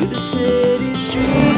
through the city streets.